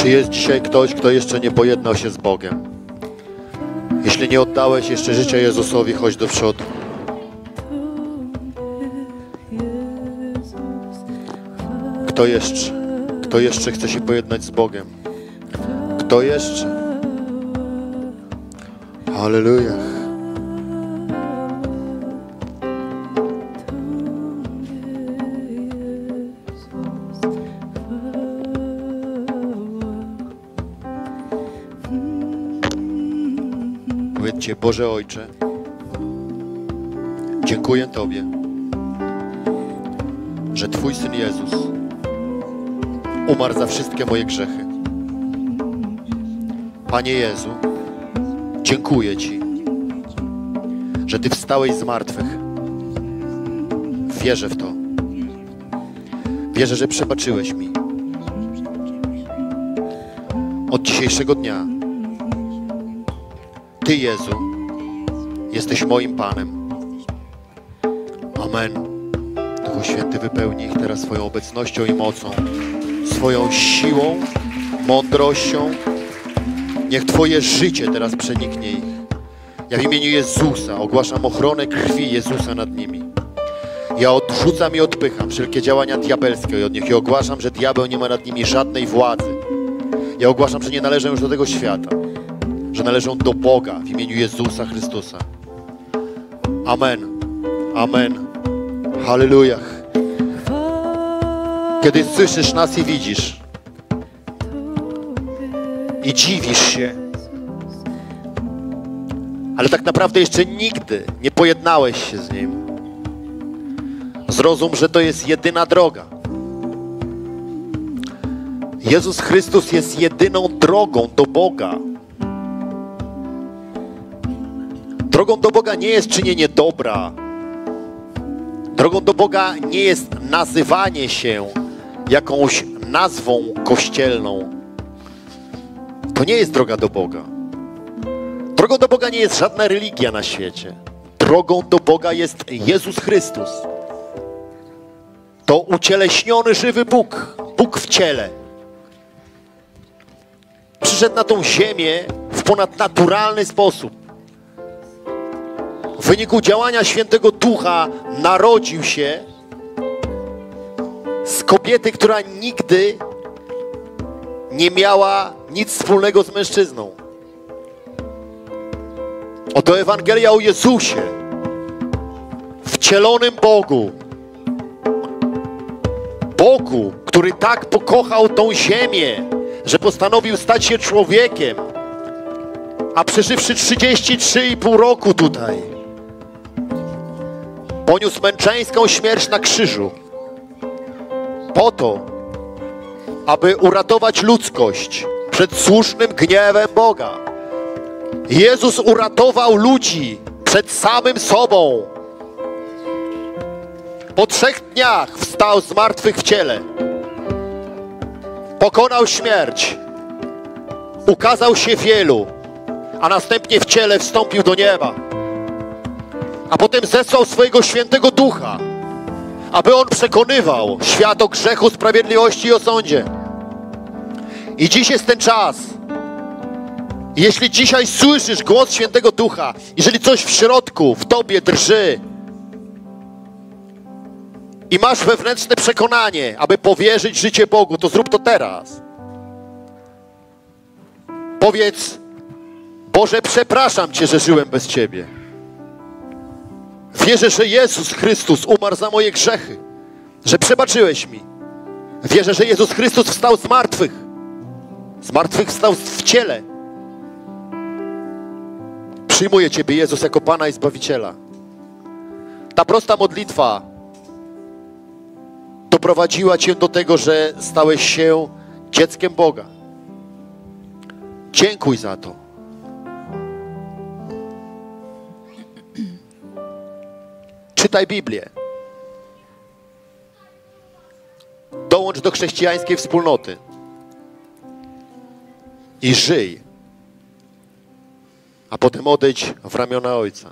Czy jest dzisiaj ktoś, kto jeszcze nie pojednał się z Bogiem? Jeśli nie oddałeś jeszcze życia Jezusowi, chodź do przodu. Kto jeszcze? Kto jeszcze chce się pojednać z Bogiem? Kto jeszcze? Halleluja. Powiedzcie, Boże Ojcze, dziękuję Tobie, że Twój Syn Jezus umarł za wszystkie moje grzechy. Panie Jezu, dziękuję Ci, że Ty wstałeś z martwych. Wierzę w to. Wierzę, że przebaczyłeś mi. Od dzisiejszego dnia Ty, Jezu, jesteś moim Panem. Amen. Duchu Święty wypełni ich teraz swoją obecnością i mocą, swoją siłą, mądrością. Niech Twoje życie teraz przeniknie ich. Ja w imieniu Jezusa ogłaszam ochronę krwi Jezusa nad nimi. Ja odrzucam i odpycham wszelkie działania diabelskie od nich i ogłaszam, że diabeł nie ma nad nimi żadnej władzy. Ja ogłaszam, że nie należą już do tego świata, że należą do Boga w imieniu Jezusa Chrystusa. Amen. Amen. Hallelujah. Kiedy słyszysz nas i widzisz i dziwisz się, ale tak naprawdę jeszcze nigdy nie pojednałeś się z Nim, zrozum, że to jest jedyna droga. Jezus Chrystus jest jedyną drogą do Boga. Drogą do Boga nie jest czynienie dobra. Drogą do Boga nie jest nazywanie się jakąś nazwą kościelną. To nie jest droga do Boga. Drogą do Boga nie jest żadna religia na świecie. Drogą do Boga jest Jezus Chrystus. To ucieleśniony żywy Bóg, Bóg w ciele. Przyszedł na tą ziemię w ponadnaturalny sposób. Wyniku działania Świętego Ducha narodził się z kobiety, która nigdy nie miała nic wspólnego z mężczyzną. Oto Ewangelia o Jezusie, wcielonym Bogu. Bogu, który tak pokochał tą ziemię, że postanowił stać się człowiekiem, a przeżywszy 33,5 roku tutaj, poniósł męczeńską śmierć na krzyżu po to, aby uratować ludzkość przed słusznym gniewem Boga. Jezus uratował ludzi przed samym sobą. Po trzech dniach wstał z martwych w ciele. Pokonał śmierć. Ukazał się wielu, a następnie w ciele wstąpił do nieba. A potem zesłał swojego świętego ducha, aby on przekonywał świat o grzechu, sprawiedliwości i o sądzie. I dziś jest ten czas. Jeśli dzisiaj słyszysz głos Świętego Ducha, jeżeli coś w środku, w tobie drży i masz wewnętrzne przekonanie, aby powierzyć życie Bogu, to zrób to teraz. Powiedz, Boże, przepraszam Cię, że żyłem bez Ciebie. Wierzę, że Jezus Chrystus umarł za moje grzechy, że przebaczyłeś mi. Wierzę, że Jezus Chrystus wstał z martwych. Z martwych wstał w ciele. Przyjmuję Ciebie, Jezus, jako Pana i Zbawiciela. Ta prosta modlitwa doprowadziła Cię do tego, że stałeś się dzieckiem Boga. Dziękuj za to. Czytaj Biblię. Dołącz do chrześcijańskiej wspólnoty i żyj, a potem odejdź w ramiona Ojca.